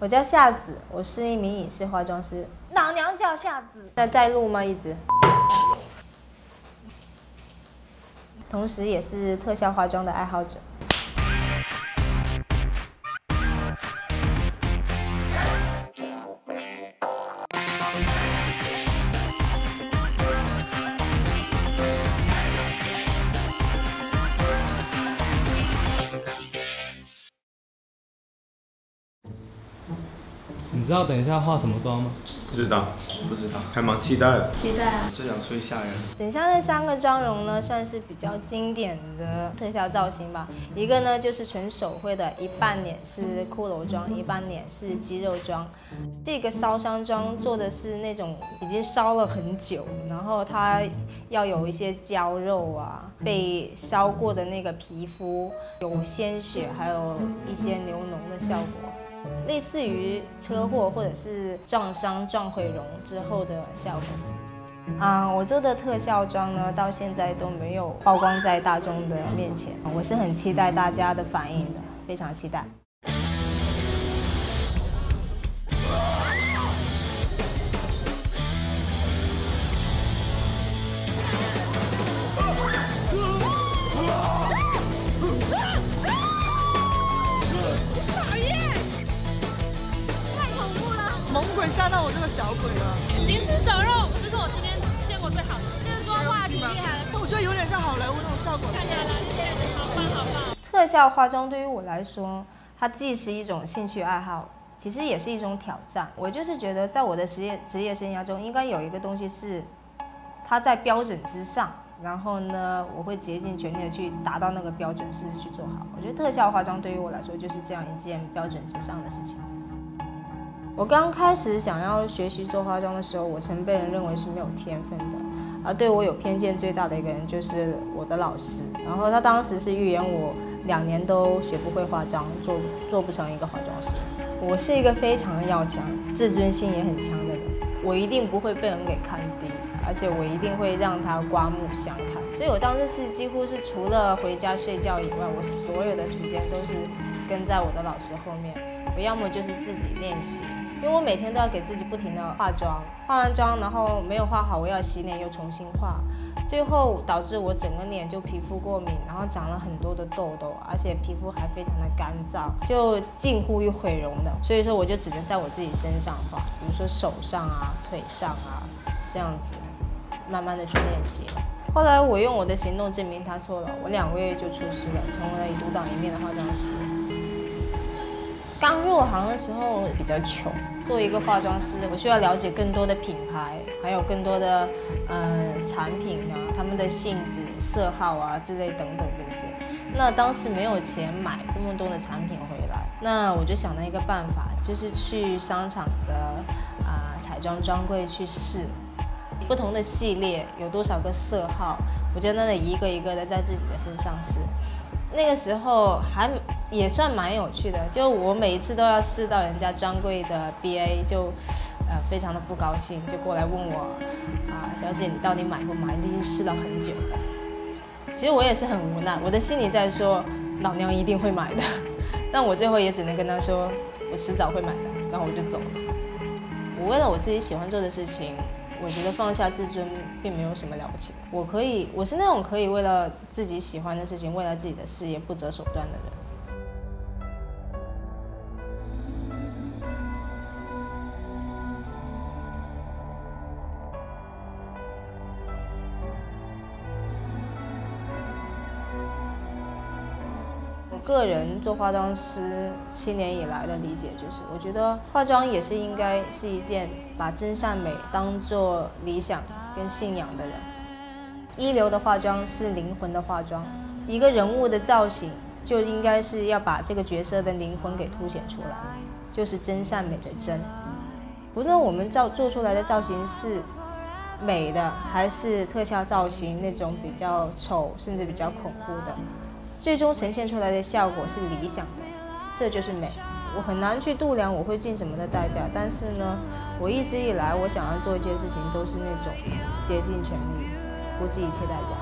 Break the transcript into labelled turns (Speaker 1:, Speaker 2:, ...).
Speaker 1: 我叫夏子，我是一名影视化妆师。老娘叫夏子。那在录吗？一直。同时也是特效化妆的爱好者。
Speaker 2: 知道等一下化什么妆吗？
Speaker 3: 不知道，
Speaker 4: 不知道，
Speaker 3: 还蛮期待的。
Speaker 1: 期待啊！
Speaker 4: 这样最吓人。
Speaker 1: 等一下那三个妆容呢，算是比较经典的特效造型吧。一个呢就是纯手绘的，一半脸是骷髅妆，一半脸是肌肉妆。这个烧伤妆做的是那种已经烧了很久，然后它要有一些胶肉啊，被烧过的那个皮肤有鲜血，还有一些流脓的效果。类似于车祸或者是撞伤、撞毁容之后的效果。啊，我做的特效妆呢，到现在都没有曝光在大众的面前。我是很期待大家的反应的，非常期待。
Speaker 5: 小鬼了！
Speaker 6: 行尸走肉，这是我今天见过最好的，这是说话挺厉害的，
Speaker 5: 我觉得有点像好莱坞那种效果。
Speaker 6: 看起来谢谢，好棒好棒。
Speaker 1: 特效化妆对于我来说，它既是一种兴趣爱好，其实也是一种挑战。我就是觉得，在我的职业职业生涯中，应该有一个东西是它在标准之上，然后呢，我会竭尽全力的去达到那个标准，甚至去做好。我觉得特效化妆对于我来说，就是这样一件标准之上的事情。我刚开始想要学习做化妆的时候，我曾被人认为是没有天分的，而对我有偏见最大的一个人就是我的老师。然后他当时是预言我两年都学不会化妆，做做不成一个化妆师。我是一个非常要强、自尊心也很强的人，我一定不会被人给看低，而且我一定会让他刮目相看。所以我当时是几乎是除了回家睡觉以外，我所有的时间都是跟在我的老师后面。我要么就是自己练习。因为我每天都要给自己不停的化妆，化完妆然后没有化好，我要洗脸又重新化，最后导致我整个脸就皮肤过敏，然后长了很多的痘痘，而且皮肤还非常的干燥，就近乎于毁容的。所以说我就只能在我自己身上画，比如说手上啊、腿上啊这样子，慢慢的去练习。后来我用我的行动证明他错了，我两个月就出师了，成为了独当一面的化妆师。刚入行的时候比较穷，作为一个化妆师，我需要了解更多的品牌，还有更多的嗯产品啊，他们的性质、色号啊之类等等这些。那当时没有钱买这么多的产品回来，那我就想了一个办法，就是去商场的啊彩妆专柜去试不同的系列有多少个色号，我就在那里一个一个的在自己的身上试。那个时候还也算蛮有趣的，就我每一次都要试到人家专柜的 BA，就呃非常的不高兴，就过来问我啊，小姐你到底买不买？你已经试了很久了。其实我也是很无奈，我的心里在说老娘一定会买的，但我最后也只能跟他说我迟早会买的，然后我就走了。我为了我自己喜欢做的事情。我觉得放下自尊并没有什么了不起。我可以，我是那种可以为了自己喜欢的事情，为了自己的事业不择手段的人。个人做化妆师七年以来的理解就是，我觉得化妆也是应该是一件把真善美当做理想跟信仰的人。一流的化妆是灵魂的化妆，一个人物的造型就应该是要把这个角色的灵魂给凸显出来，就是真善美的真。不论我们造做出来的造型是美的，还是特效造型那种比较丑甚至比较恐怖的。最终呈现出来的效果是理想的，这就是美。我很难去度量我会尽什么的代价，但是呢，我一直以来我想要做一件事情都是那种竭尽全力，不计一切代价。